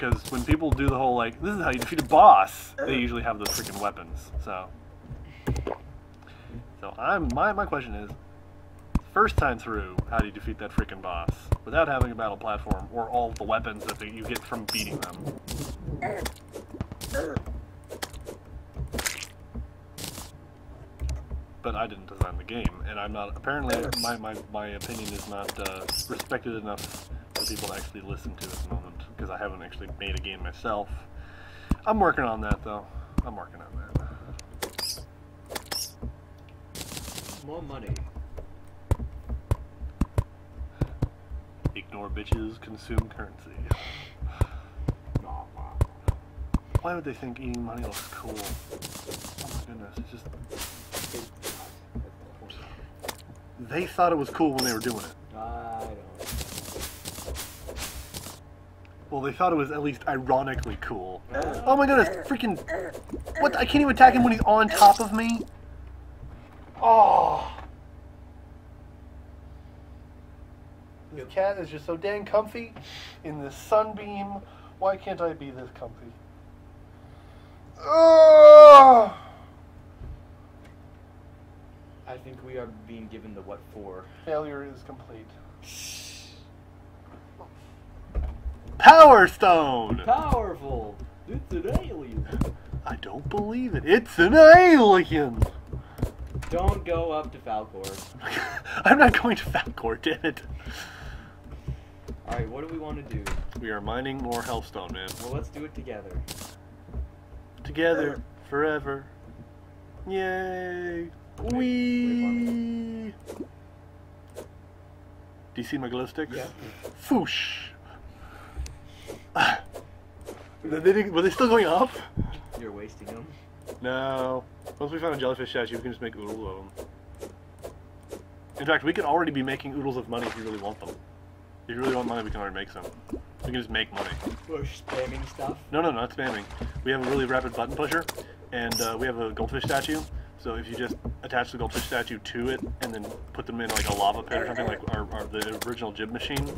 because when people do the whole like, this is how you defeat a boss, they usually have those freaking weapons. So, so I'm my my question is, first time through, how do you defeat that freaking boss without having a battle platform or all the weapons that you get from beating them? But I didn't design the game, and I'm not. Apparently, my my, my opinion is not uh, respected enough for people to actually listen to moment because I haven't actually made a game myself. I'm working on that though. I'm working on that. More money. Ignore bitches, consume currency. Why would they think eating money looks cool? Oh my goodness, it's just they thought it was cool when they were doing it. Well, they thought it was at least ironically cool. Oh my goodness, freaking what? I can't even attack him when he's on top of me. Oh. This cat is just so dang comfy in this sunbeam. Why can't I be this comfy? Oh. I think we are being given the what for. Failure is complete. Power Stone! Powerful! It's an alien! I don't believe it. It's an alien! Don't go up to Falcor. I'm not going to Falcor, damn it. Alright, what do we want to do? We are mining more Hellstone, man. Well, let's do it together. Together, forever. Yay! Wee! Do you see my glow sticks? Yeah. Foosh! They didn't- were they still going up? You're wasting them. No. Once we find a jellyfish statue, we can just make oodles of them. In fact, we could already be making oodles of money if you really want them. If you really want money, we can already make some. We can just make money. We're spamming stuff. No, no, not spamming. We have a really rapid button pusher, and uh, we have a goldfish statue. So if you just attach the goldfish statue to it and then put them in like a lava pit or something like our, our the original jib machine,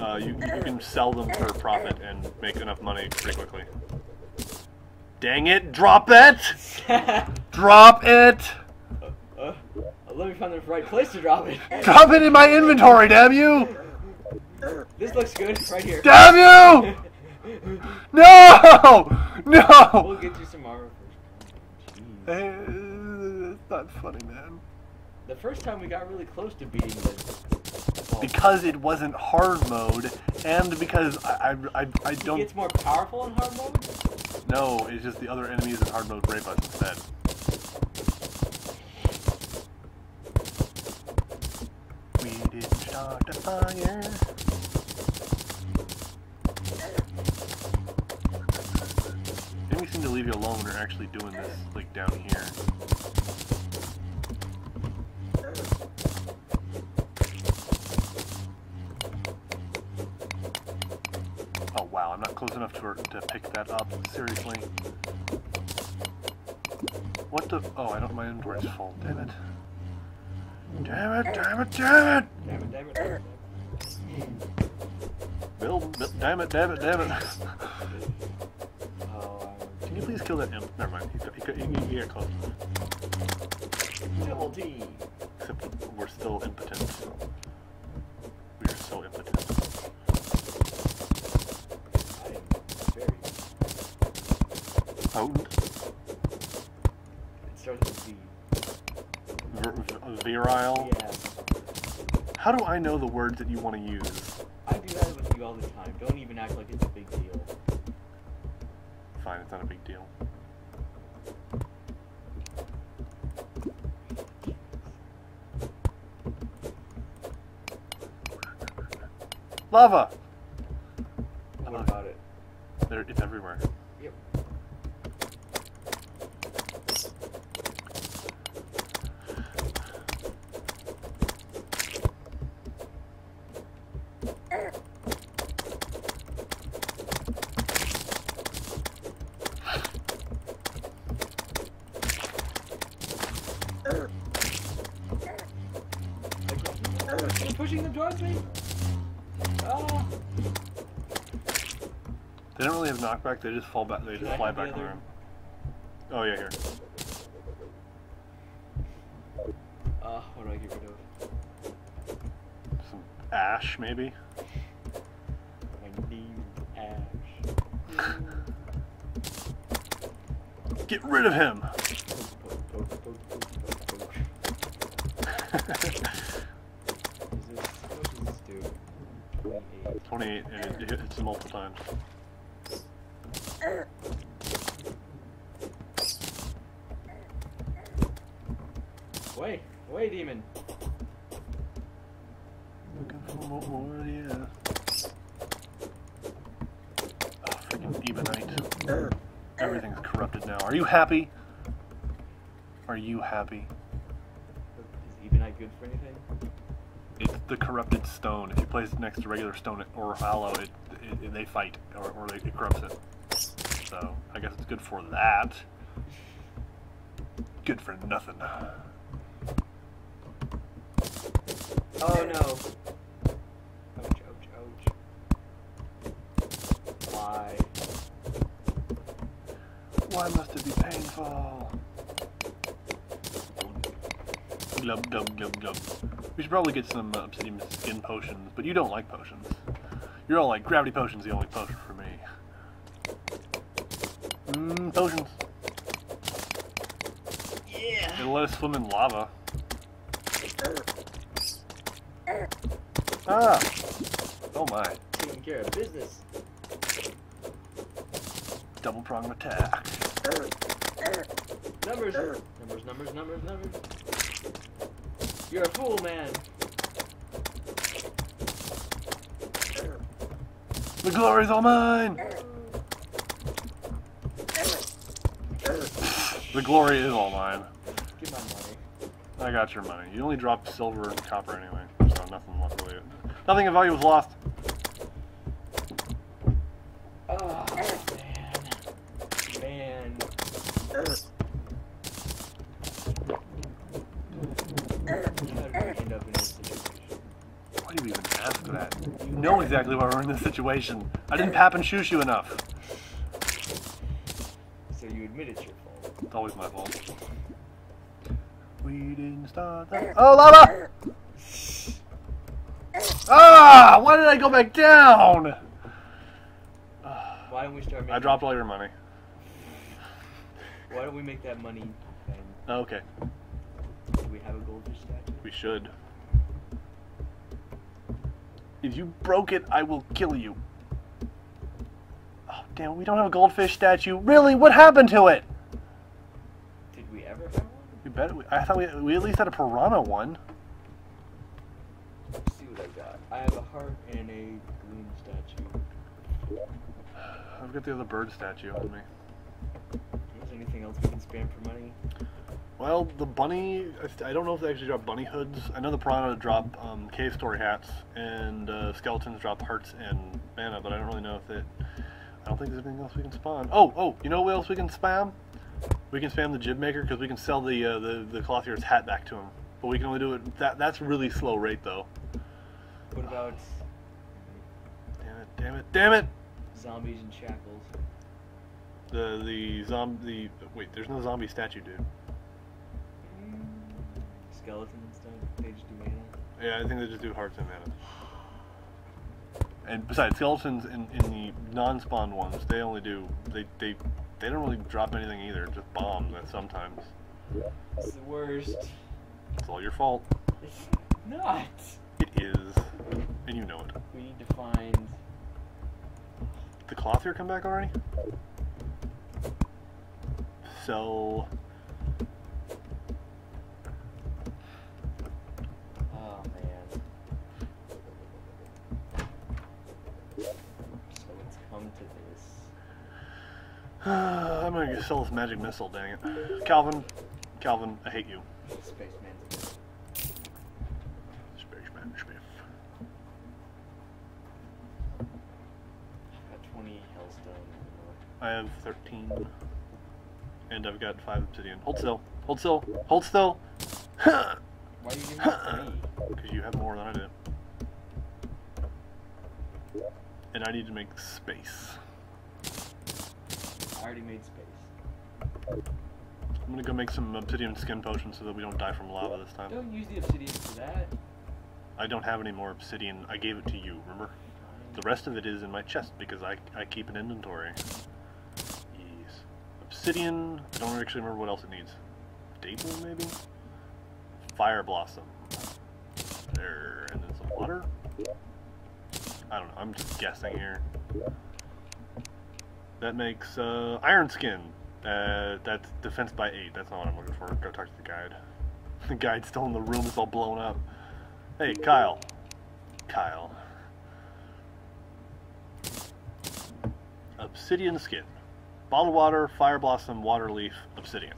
uh, you, you can sell them for profit and make enough money pretty quickly. Dang it! Drop it! Drop it! Uh, let me find the right place to drop it. Drop it in my inventory, damn you! This looks good, right here. Damn you! No! No! We'll get you some armor first. Jeez. Eh, It's not funny, man. The first time we got really close to beating this. Because it wasn't hard mode, and because I, I, I, I don't gets more powerful in hard mode? No, it's just the other enemies in hard mode rape us instead. We didn't start the fire. Enemies seem to leave you alone when you're actually doing this, like down here. I'm not close enough to, to pick that up. Seriously. What the? Oh, I don't. My inventory's full. Damn it. Damn it! Damn it! Damn it! Damn it, damn it, damn it. Bill, Bill damn it! Damn it! Damn it! Can you please kill that imp? Never mind. He, he, he, he, he got close. double T. Except we're still impotent. We are so impotent. I am very. Potent. It starts with V. Vir, vir- virile. Yeah. How do I know the words that you want to use? I do that with you all the time. Don't even act like it's a big deal. Fine, it's not a big deal. Lava! What about it? There, it's everywhere. Yep. Keep pushing the towards me. Ah. They don't really have knockback. They just fall back. They just fly back on other- their own. Oh yeah, here. Uh, what do I get rid of? Some ash maybe. My name is Ash. Get rid of him. 28. 28, and it, it hits multiple times. Wait, wait, demon. Looking for more, more yeah. Oh, freaking Ebonite. Everything's corrupted now. Are you happy? Are you happy? Is Ebonite good for anything? The corrupted stone. If you place it next to regular stone or aloe, it, it, they fight or, or they, it corrupts it. So I guess it's good for that. Good for nothing. Oh no. Ouch, ouch, ouch. Why? Why must it be painful? Glub glub glub glub. We should probably get some uh, obsidian skin potions, but you don't like potions. You're all like gravity potions, the only potion for me. Mmm, potions. Yeah. It'll let us swim in lava. Ah! Oh my. Taking care of business. Double prong attack. Numbers. Numbers, numbers, numbers, numbers. You're a fool, man. The glory's all mine! The glory is all mine. Give my money. I got your money. You only dropped silver and copper anyway, so nothing left really. Nothing of value was lost. Oh, man. Man. How did we end up in this situation? Why do you even ask that? You know exactly why we're in this situation. I didn't pap and shoo you enough. So you admit it's your fault. It's always my fault. We didn't start that. Oh, lava! Ah! Why did I go back down? Why don't we start making... I dropped all your money. Why don't we make that money Okay, do we have a goldfish statue? we should. If you broke it, I will kill you. Oh, damn, we don't have a goldfish statue. Really? What happened to it? Did we ever have one? We bet we, I thought we, we at least had a piranha one. Let's see what I got. I have a heart and a green statue. I've got the other bird statue on me. Is there anything else we can spam for money? Well, the bunny, I don't know if they actually drop bunny hoods. I know the piranha drop um, cave story hats, and uh, skeletons drop hearts and mana, but I don't really know if it. I don't think there's anything else we can spawn. Oh, oh, you know what else we can spam? We can spam the jib maker because we can sell the uh, the the clothier's hat back to him. But we can only do it. That that's really slow rate though. What about Damn it! Damn it! Damn it! zombies and shackles? The the zombie. Wait, there's no zombie statue, dude. Skeletons and stuff? They just do mana? Yeah, I think they just do hearts and mana. And besides, skeletons in, in the non-spawn ones, they only do they they they don't really drop anything either. Just bombs at sometimes. It's the worst. It's all your fault. It's not! It is, and you know it. We need to find. The clothier come back already? So Oh man. So it's come to this. I'm gonna sell this magic missile. Dang it, Calvin. Calvin, I hate you. Spaceman's Spaceman, Smith. got 20 hellstone. I have 13, and I've got five obsidian. Hold still. Hold still. Hold still. Why are you giving me three? Because you have more than I do. And I need to make space. I already made space. I'm gonna go make some obsidian skin potions so that we don't die from lava this time. Don't use the obsidian for that. I don't have any more obsidian. I gave it to you, remember? The rest of it is in my chest because I, I keep an inventory. Yes. Obsidian, I don't actually remember what else it needs. Staple, maybe? Fire Blossom. There, and then some water? I don't know, I'm just guessing here. That makes uh, Iron Skin. Uh, that's defense by 8, that's not what I'm looking for. Go talk to the guide. The guide's still in the room, it's all blown up. Hey, Kyle. Kyle. Obsidian skin. Bottled water, fire blossom, water leaf, obsidian.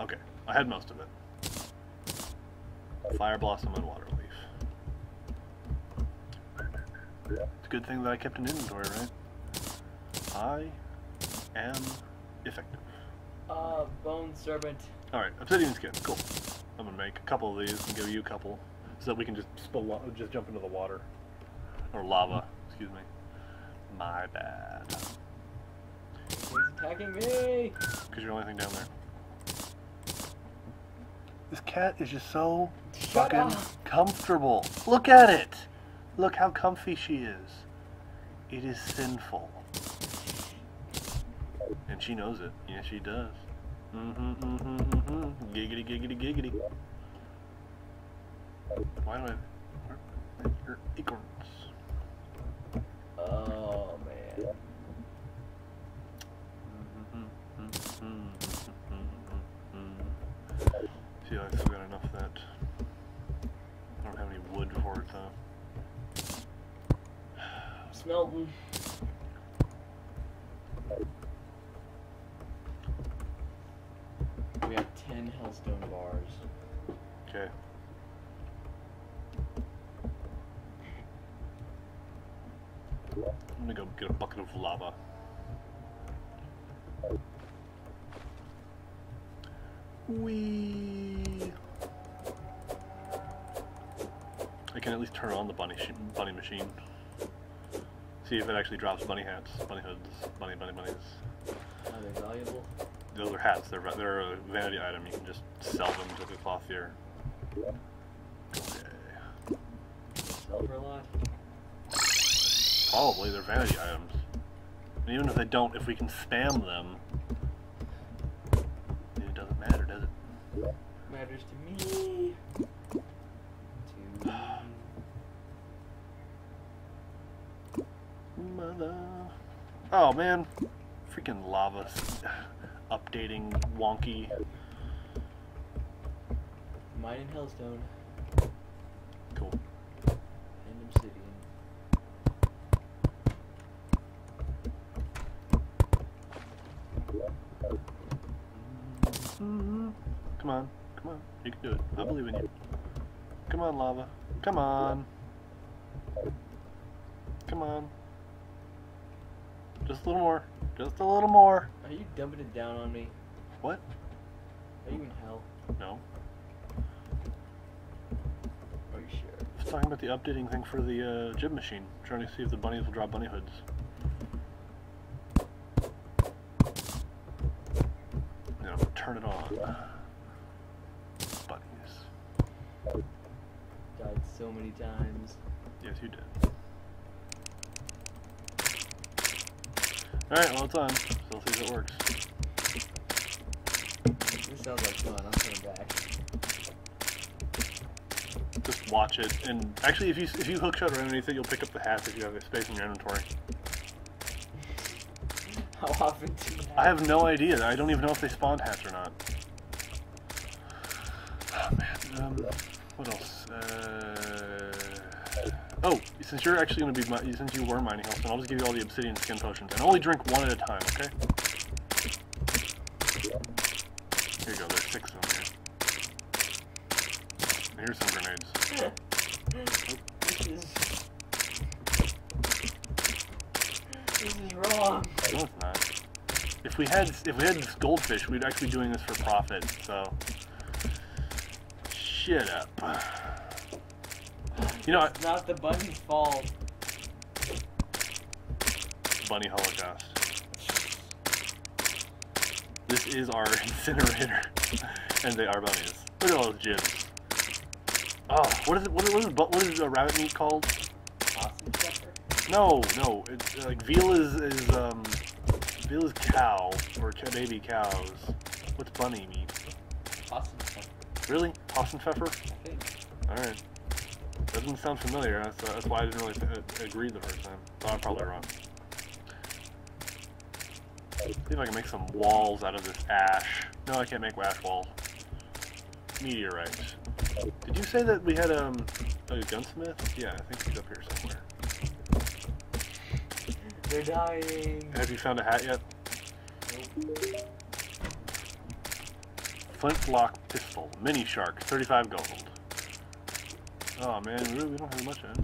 Okay, I had most of it. Fire blossom and water leaf. It's a good thing that I kept an inventory, right? I am effective. Uh, bone serpent. Alright, obsidian skin, cool. I'm gonna make a couple of these and give you a couple so that we can just spill, just jump into the water. Or lava, excuse me. My bad. He's attacking me. Because you're the only thing down there. This cat is just so Shut fucking up. comfortable. Look at it! Look how comfy she is. It is sinful. And she knows it. Yes, she does. Mm-hmm, mm-hmm, mm-hmm. Giggity, giggity, giggity. Why do I... Are acorns? Oh man. See, I still got enough that. I don't have any wood for it though. Smelting. Ten hellstone bars. Okay. I'm gonna go get a bucket of lava. Wee. I can at least turn on the bunny sh bunny machine. See if it actually drops bunny hats, bunny hoods, bunny bunny bunnies. Are they valuable? Those are hats. They're they're a vanity item. You can just sell them to the clothier. Okay. Sell for a lot? Probably they're vanity items. And even if they don't, if we can spam them, it doesn't matter, does it? Matters to me. To me. Mother. Oh man, freaking lava updating wonky. Mine and hellstone Cool. and obsidian. Mhm. Come on, come on, you can do it. I believe in you. Come on, lava. Come on. Come on. Just a little more. Just a little more. Are you dumping it down on me? What? Are you in hell? No. Are you sure? I was talking about the updating thing for the uh, jib machine. Trying to see if the bunnies will drop bunny hoods. Now turn it on. Bunnies. Died so many times. Yes, you did. Alright, well it's on. So let's see if it works. This sounds like fun. I'm coming back. Just watch it. And actually, if you if you hook shot underneath it, you'll pick up the hats if you have a space in your inventory. How often do you have? I have no idea. I don't even know if they spawned hats or not. Oh man. Um, what else? Uh, oh, since you're actually going to be since you were mining Hellstone, I'll just give you all the obsidian skin potions and only drink one at a time. Okay. Here you go. There's six of them here. Here's some grenades. this is. This is wrong. No, it's not. If we had if we had this goldfish, we'd actually be doing this for profit. So, shut up. You know, It's not the bunny's fault. bunny holocaust. this is our incinerator, and they are bunnies. Look at all those gyms. Oh, what is it? What is, what is, what is a rabbit meat called? Awesome. No, no. It's uh, like veal is is um veal is cow or baby cows. What's bunny meat? Pepper. Really? Hasenpfeffer? I think. All right. Doesn't sound familiar. That's, uh, that's why I didn't really uh, agree the first time. But I'm probably wrong. See if I can make some walls out of this ash. No, I can't make ash walls. Meteorite. Did you say that we had um, a gunsmith? Yeah, I think he's up here somewhere. They're dying. Have you found a hat yet? Flintlock pistol, Minishark, 35 gold. Oh man, we really don't have much in.